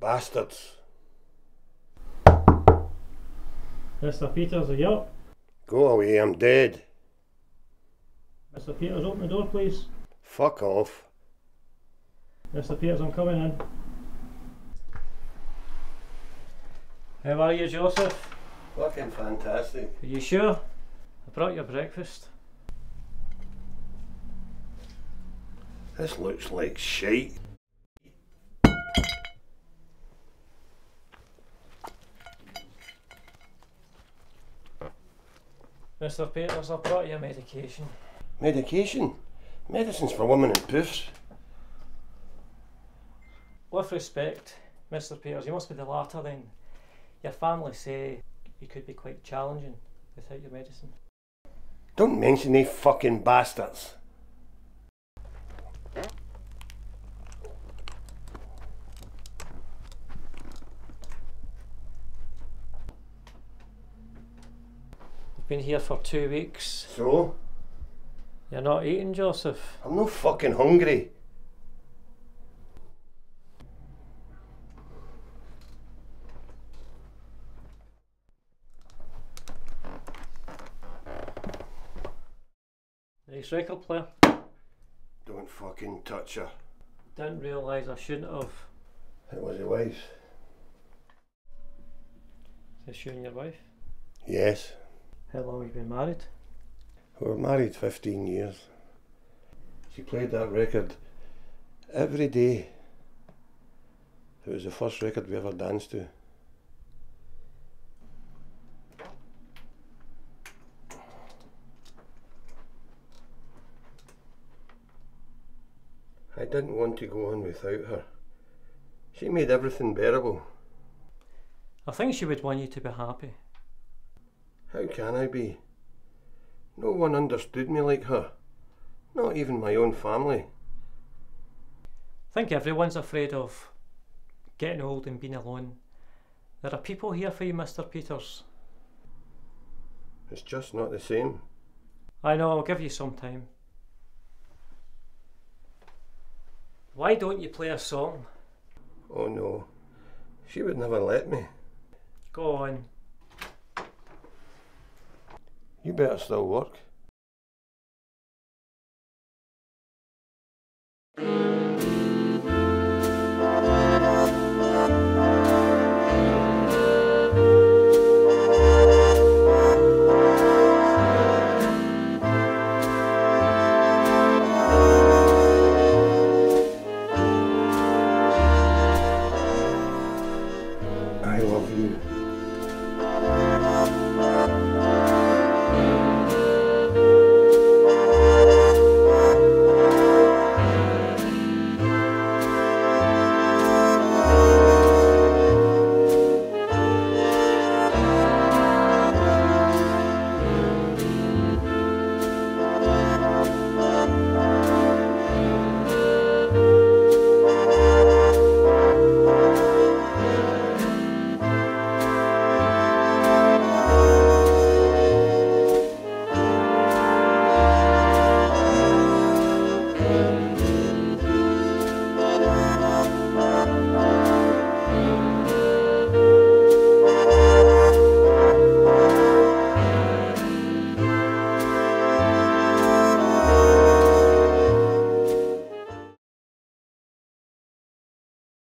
Bastards. Mr. Peters, are you up? Go away, I'm dead. Mr. Peters, open the door, please. Fuck off. Mr. Peters, I'm coming in. How are you, Joseph? Fucking fantastic. Are you sure? I brought you breakfast. This looks like shite. Mr. Peters, I brought you medication. Medication? Medicine's for women and poofs. With respect, Mr. Peters, you must be the latter then. Your family say you could be quite challenging without your medicine. Don't mention they fucking bastards. Been here for two weeks. So? You're not eating, Joseph. I'm no fucking hungry. Nice record player. Don't fucking touch her. Didn't realise I shouldn't have. It was your wife. Is this you and your wife? Yes. How long have you been married? We were married 15 years. She played that record every day. It was the first record we ever danced to. I didn't want to go on without her. She made everything bearable. I think she would want you to be happy. How can I be? No one understood me like her. Not even my own family. I think everyone's afraid of getting old and being alone. There are people here for you, Mr. Peters. It's just not the same. I know, I'll give you some time. Why don't you play a song? Oh no. She would never let me. Go on. You better still work.